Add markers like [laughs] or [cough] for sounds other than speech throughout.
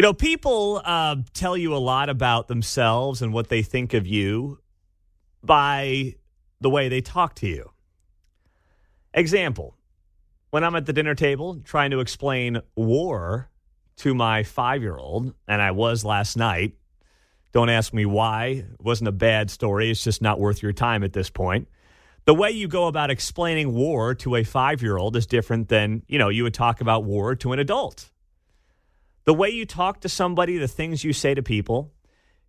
You know, people uh, tell you a lot about themselves and what they think of you by the way they talk to you. Example when I'm at the dinner table trying to explain war to my five year old, and I was last night. Don't ask me why. It wasn't a bad story. It's just not worth your time at this point. The way you go about explaining war to a five year old is different than, you know, you would talk about war to an adult. The way you talk to somebody, the things you say to people,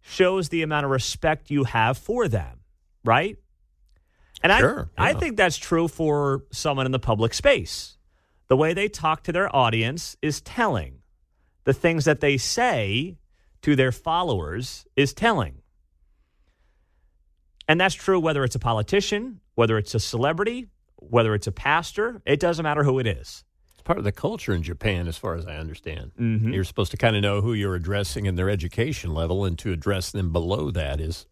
shows the amount of respect you have for them, right? And Sure, I, I think that's true for someone in the public space. The way they talk to their audience is telling. The things that they say to their followers is telling. And that's true whether it's a politician, whether it's a celebrity, whether it's a pastor, it doesn't matter who it is. It's part of the culture in Japan, as far as I understand. Mhm. You're supposed to kind of know who you're addressing in their education level, and to address them below that is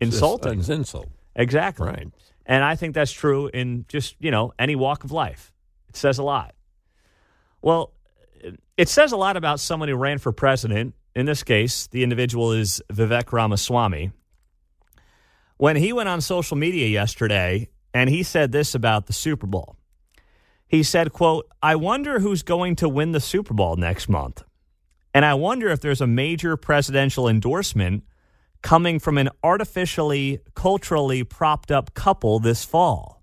Insulting. Is insult. Exactly. Right. And I think that's true in just, you know, any walk of life. It says a lot. Well, it says a lot about someone who ran for president. In this case, the individual is Vivek Ramaswamy. When he went on social media yesterday and he said this about the Super Bowl. He said, quote, I wonder who's going to win the Super Bowl next month. And I wonder if there's a major presidential endorsement coming from an artificially, culturally propped up couple this fall.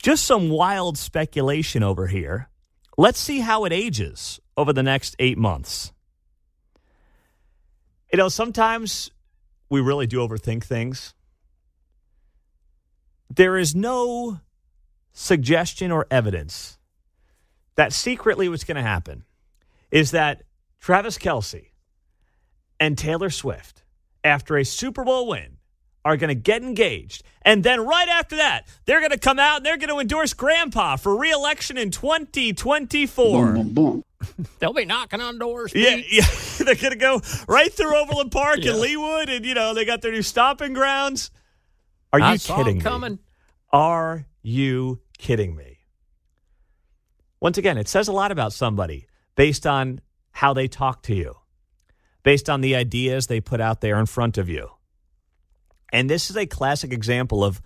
Just some wild speculation over here. Let's see how it ages over the next eight months. You know, sometimes we really do overthink things. There is no suggestion or evidence that secretly what's going to happen is that Travis Kelce and Taylor Swift, after a Super Bowl win, are going to get engaged. And then right after that, they're going to come out and they're going to endorse Grandpa for reelection in 2024. Boom, boom, boom. [laughs] They'll be knocking on doors. Yeah, Pete. yeah. [laughs] they're going to go right through Overland Park Yeah. and Leawood, and, you know, they got their new stomping grounds. Are you I saw 'em kidding me? coming. Are you kidding me? Once again, it says a lot about somebody based on how they talk to you, based on the ideas they put out there in front of you. And this is a classic example of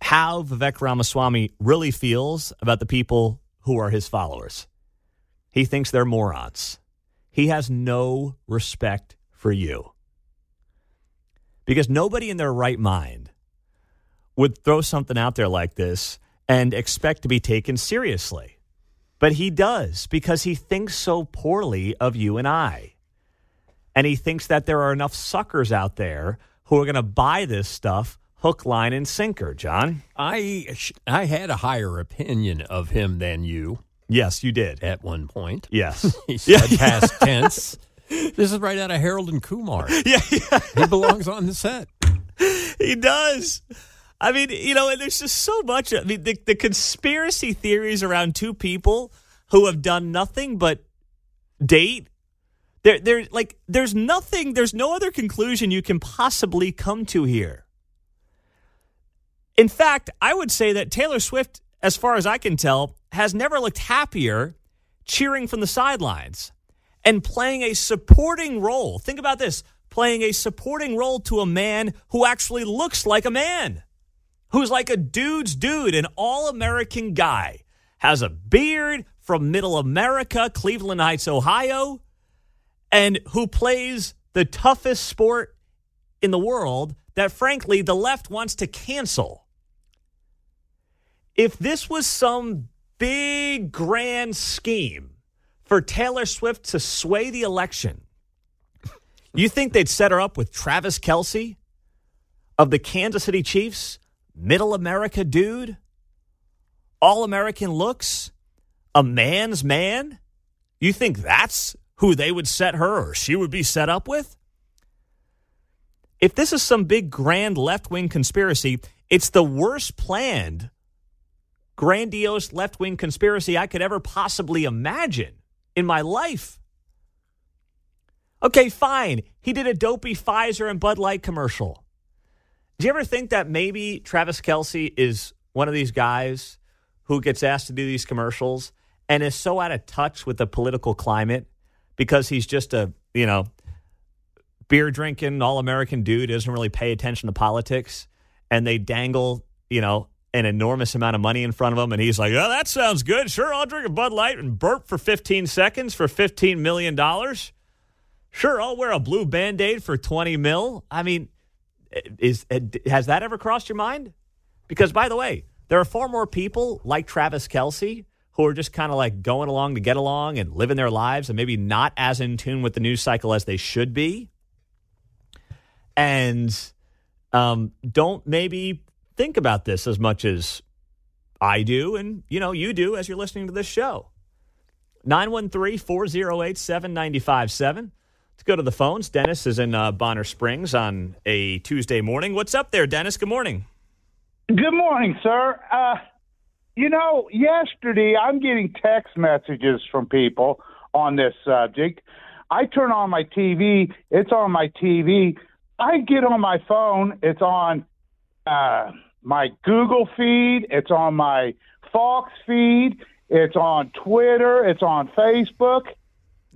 how Vivek Ramaswamy really feels about the people who are his followers. He thinks they're morons. He has no respect for you. Because nobody in their right mind would throw something out there like this and expect to be taken seriously. But he does because he thinks so poorly of you and I. And he thinks that there are enough suckers out there who are going to buy this stuff hook, line, and sinker, John. I I had a higher opinion of him than you Yes, you did. at one point. Yes. [laughs] He said past tense. This is right out of Harold and Kumar. [laughs] yeah, yeah, He belongs on the set. he does. I mean, you know, and there's just so much. I mean, the, the conspiracy theories around two people who have done nothing but date. There, there, like, there's nothing. There's no other conclusion you can possibly come to here. In fact, I would say that Taylor Swift, as far as I can tell, has never looked happier cheering from the sidelines and playing a supporting role. Think about this playing a supporting role to a man who actually looks like a man, who's like a dude's dude, an all American guy, has a beard from middle America, Cleveland Heights, Ohio, and who plays the toughest sport in the world that, frankly, the left wants to cancel. If this was some big grand scheme for Taylor Swift to sway the election, you think they'd set her up with Travis Kelce of the Kansas City Chiefs, middle America dude, all American looks, a man's man? You think that's who they would set her or she would be set up with? If this is some big grand left wing conspiracy, it's the worst planned grandiose left wing conspiracy I could ever possibly imagine in my life. Okay, fine. He did a dopey Pfizer and Bud Light commercial. Do you ever think that maybe Travis Kelce is one of these guys who gets asked to do these commercials and is so out of touch with the political climate because he's just a, you know, beer drinking, all American dude, doesn't really pay attention to politics. And they dangle, you know, an enormous amount of money in front of him. And he's like, oh, that sounds good. Sure, I'll drink a Bud Light and burp for 15 seconds for $15 million. Sure, I'll wear a blue band aid for 20 mil. I mean, is has that ever crossed your mind? Because, by the way, there are far more people like Travis Kelce who are just kind of like going along to get along and living their lives and maybe not as in tune with the news cycle as they should be. And um, don't maybe think about this as much as I do and, you know, you do as you're listening to this show. 913 408 7957. Let's go to the phones. Dennis is in uh, Bonner Springs on a Tuesday morning. What's up there, Dennis? Good morning. Good morning, sir. Uh, you know, yesterday I'm getting text messages from people on this subject. I turn on my TV, it's on my TV. I get on my phone, it's on uh, my Google feed, it's on my Fox feed, it's on Twitter, it's on Facebook.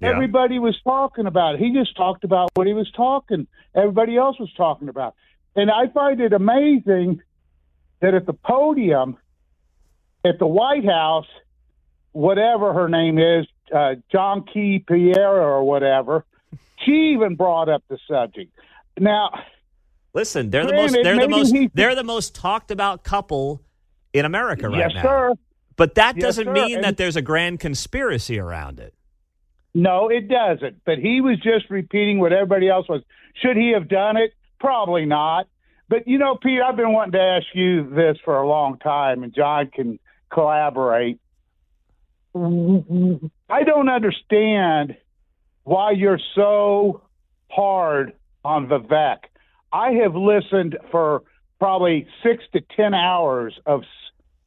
Yeah. Everybody was talking about it. He just talked about what he was talking. Everybody else was talking about. And I find it amazing that at the podium at the White House, whatever her name is, uh, John Key Pierre or whatever, she even brought up the subject. Now, listen, they're the most they're the most they're the most talked about couple in America right yes, now. Yes, sir. But that yes, doesn't sir. mean and that there's a grand conspiracy around it. No, it doesn't. But he was just repeating what everybody else was. Should he have done it? Probably not. But you know, Pete, I've been wanting to ask you this for a long time, and John can collaborate. I don't understand why you're so hard on Vivek. I have listened for probably six to ten hours of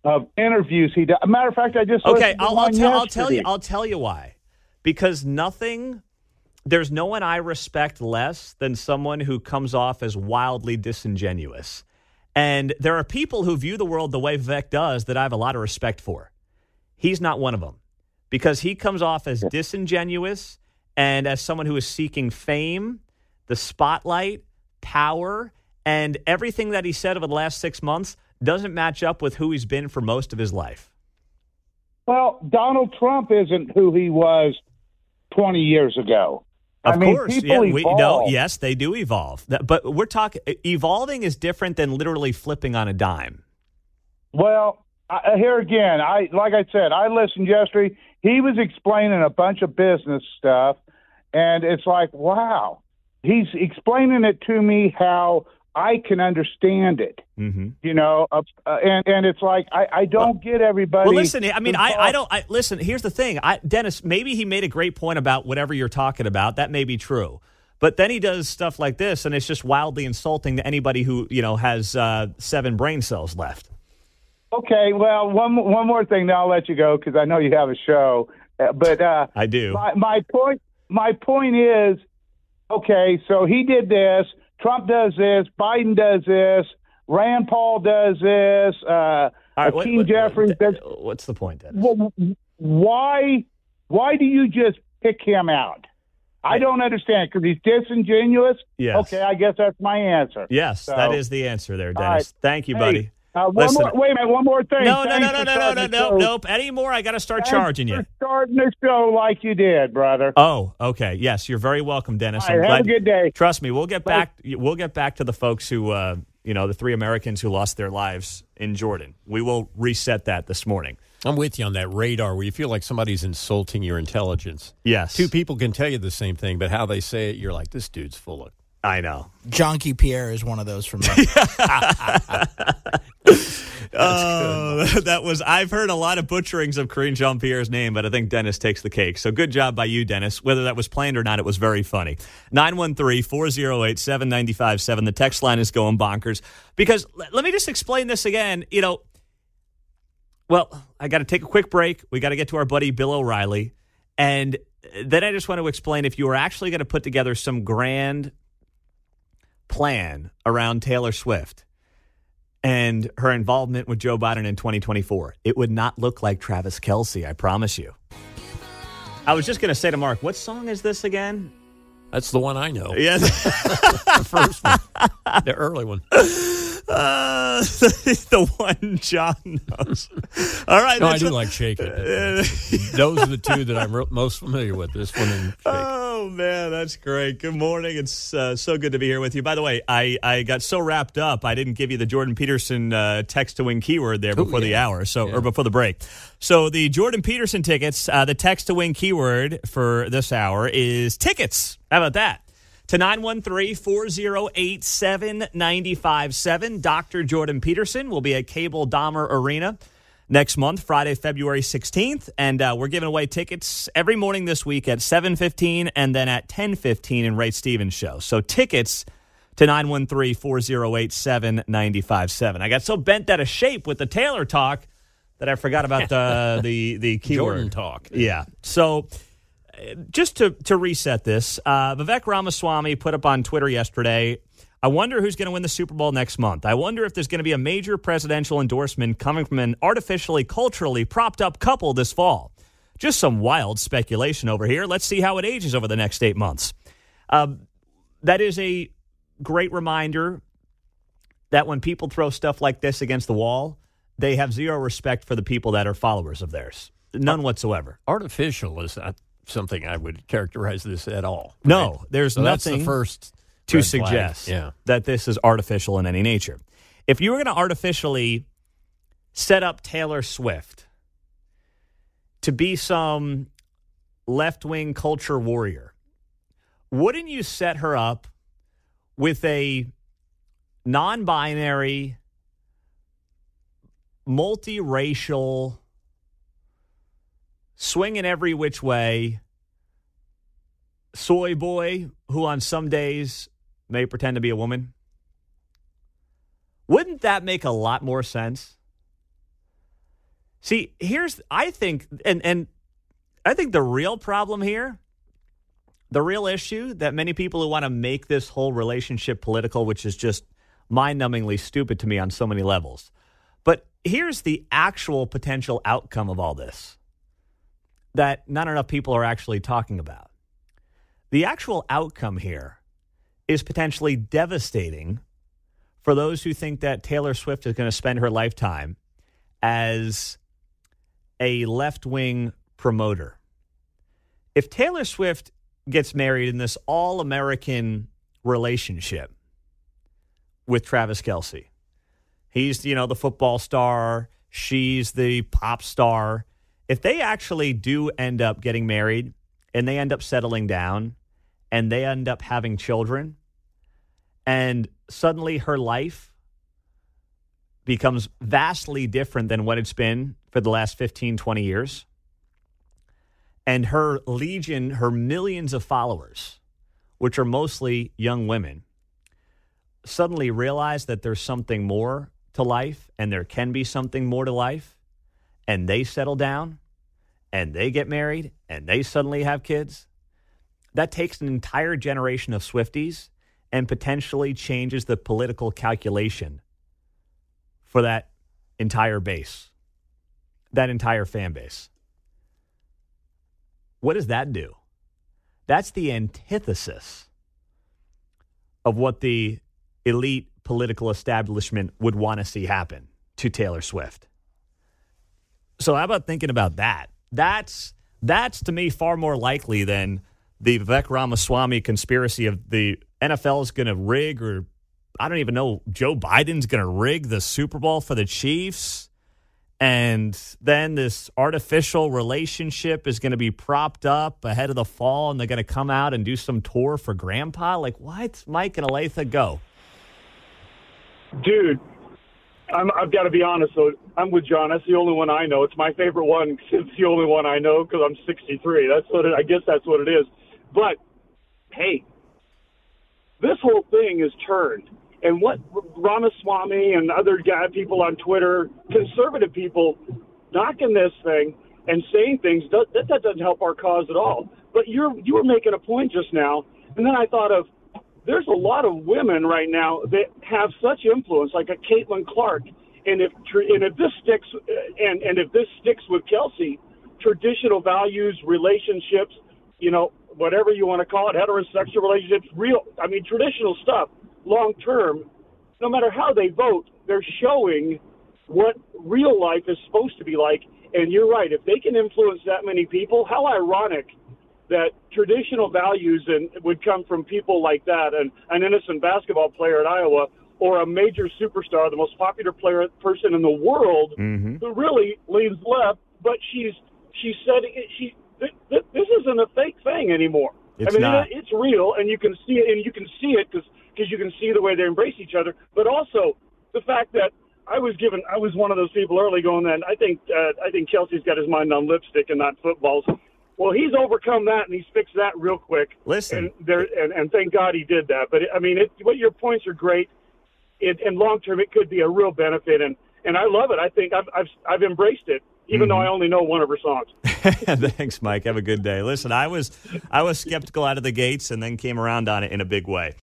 of interviews he does. matter of fact, I just okay. I'll, I'll, tell, I'll tell you. I'll tell you why. Because nothing. There's no one I respect less than someone who comes off as wildly disingenuous. And there are people who view the world the way Vivek does that I have a lot of respect for. He's not one of them because he comes off as disingenuous and as someone who is seeking fame, the spotlight, power, and everything that he said over the last six months doesn't match up with who he's been for most of his life. Well, Donald Trump isn't who he was 20 years ago. Of I mean, course, yeah, we, no, yes, they do evolve. But we're talking evolving is different than literally flipping on a dime. Well, I, uh, here again, I like I said, I listened yesterday. He was explaining a bunch of business stuff, and it's like, wow, he's explaining it to me how I can understand it. Mm-hmm. You know, uh, uh, and and it's like I, I don't get everybody. Well, listen, I mean, I, I don't. I, listen, here's the thing, I, Dennis. Maybe he made a great point about whatever you're talking about. That may be true, but then he does stuff like this, and it's just wildly insulting to anybody who you know has uh, seven brain cells left. Okay, well, one one more thing, then I'll let you go because I know you have a show. Uh, but uh, I do. My, my point. My point is, okay, so he did this Trump does this, Biden does this, Rand Paul does this, uh, right, Hakeem what, Jeffries does. What's the point, Dennis? Well, why? Why do you just pick him out? I don't understand because he's disingenuous. Yes. Okay, I guess that's my answer. Yes, so, that is the answer there, Dennis. Right. Thank you, buddy. Hey, uh, one more, wait a minute, one more thing. No, Thanks no, no, no, no, no, no, nope, nope. Anymore, I got to start charging you. starting the show like you did, brother. Oh, okay. Yes, you're very welcome, Dennis. Right, have glad. a good day. Trust me, we'll get back. We'll get back to the folks who, uh, you know, the three Americans who lost their lives in Jordan. We will reset that this morning. I'm with you on that radar where you feel like somebody's insulting your intelligence. Yes. Two people can tell you the same thing, but how they say it, you're like, this dude's full of I know. Jonky Pierre is one of those from. [laughs] Oh, [laughs] that was. I've heard a lot of butcherings of Karine Jean Pierre's name, but I think Dennis takes the cake. So good job by you, Dennis. Whether that was planned or not, it was very funny. 913 408 7957. The text line is going bonkers. Because let me just explain this again. You know, well, I got to take a quick break. We got to get to our buddy Bill O'Reilly. And uh, then I just want to explain if you were actually going to put together some grand plan around Taylor Swift and her involvement with Joe Biden in 2024. It would not look like Travis Kelce, I promise you. I was just going to say to Mark, what song is this again? That's the one I know. Yeah. [laughs] The first one, the early one. [laughs] Uh, [laughs] the one John knows. All right. No, I do a- like shaking. [laughs] Those are the two that I'm re- most familiar with. This one and shake. Oh man, that's great. Good morning. It's uh, so good to be here with you. By the way, I, I got so wrapped up I didn't give you the Jordan Peterson uh, text to win keyword there before the yeah. hour, so Yeah. or before the break. So the Jordan Peterson tickets, uh, the text to win keyword for this hour is tickets. How about that? To 913-408-7957. Dr. Jordan Peterson will be at Cable Dahmer Arena next month, Friday, February 16th. And uh, we're giving away tickets every morning this week at 7.15 and then at 10.15 in Ray Stevens' show. So tickets to 913-408-7957. I got so bent out of shape with the Taylor talk that I forgot about the, [laughs] the, the keyword. Jordan talk. Yeah. So just to, to reset this, uh, Vivek Ramaswamy put up on Twitter yesterday. I wonder who's going to win the Super Bowl next month. I wonder if there's going to be a major presidential endorsement coming from an artificially, culturally propped up couple this fall. Just some wild speculation over here. Let's see how it ages over the next eight months. Um, that is a great reminder that when people throw stuff like this against the wall, they have zero respect for the people that are followers of theirs. None whatsoever. Artificial is not something I would characterize this at all. No, there's So that's nothing the first to suggest Yeah. that this is artificial in any nature. If you were going to artificially set up Taylor Swift to be some left wing culture warrior, wouldn't you set her up with a non binary, multiracial, swinging every which way soy boy who on some days may pretend to be a woman? Wouldn't that make a lot more sense? See, here's I think and and I think the real problem here, the real issue that many people who want to make this whole relationship political, which is just mind-numbingly stupid to me on so many levels. But here's the actual potential outcome of all this that not enough people are actually talking about. The actual outcome here is potentially devastating for those who think that Taylor Swift is going to spend her lifetime as a left wing promoter. If Taylor Swift gets married in this all American relationship with Travis Kelce, he's, you know, the football star, she's the pop star. If they actually do end up getting married and they end up settling down and they end up having children, and suddenly her life becomes vastly different than what it's been for the last 15, 20 years. And her legion, her millions of followers, which are mostly young women, suddenly realize that there's something more to life and there can be something more to life. And they settle down and they get married and they suddenly have kids. That takes an entire generation of Swifties and potentially changes the political calculation for that entire base, that entire fan base. What does that do? That's the antithesis of what the elite political establishment would want to see happen to Taylor Swift. So how about thinking about that? That's that's to me far more likely than the Vivek Ramaswamy conspiracy of the NFL is going to rig or I don't even know Joe Biden's going to rig the Super Bowl for the Chiefs. And then this artificial relationship is going to be propped up ahead of the fall and they're going to come out and do some tour for grandpa. Like what? Mike and Aletha go. Dude, I'm, I've got to be honest. though. I'm with John. That's the only one I know. It's my favorite one. [laughs] It's the only one I know because I'm 63. That's what it, I guess that's what it is. But hey, this whole thing is turned. And what Ramaswamy and other guy people on Twitter, conservative people, knocking this thing and saying things that, that doesn't help our cause at all. But you're you were making a point just now, and then I thought of there's a lot of women right now that have such influence, like a Caitlin Clark. And if and if this sticks, uh, and and if this sticks with Kelce, traditional values, relationships, you know, whatever you want to call it, heterosexual relationships, real, I mean, traditional stuff, long term, no matter how they vote, they're showing what real life is supposed to be like. And you're right, if they can influence that many people, how ironic that traditional values and would come from people like that, and an innocent basketball player at Iowa, or a major superstar, the most popular player person in the world, Mm-hmm. who really leans left, but she's she said it, she th- th- this isn't a fake thing anymore. It's I mean, not. It's real, and you can see it, and you can see it because you can see the way they embrace each other. But also the fact that I was given, I was one of those people early going. Then I think uh, I think Kelce's got his mind on lipstick and not footballs. Well, he's overcome that and he's fixed that real quick. Listen. and there, and, and thank God he did that. But I mean, it, what your points are great. It, and long term, it could be a real benefit, and and I love it. I think I've I've, I've embraced it, even though mm-hmm. I only know one of her songs. [laughs] Thanks, Mike. Have a good day. Listen, I was I was skeptical out of the gates and then came around on it in a big way.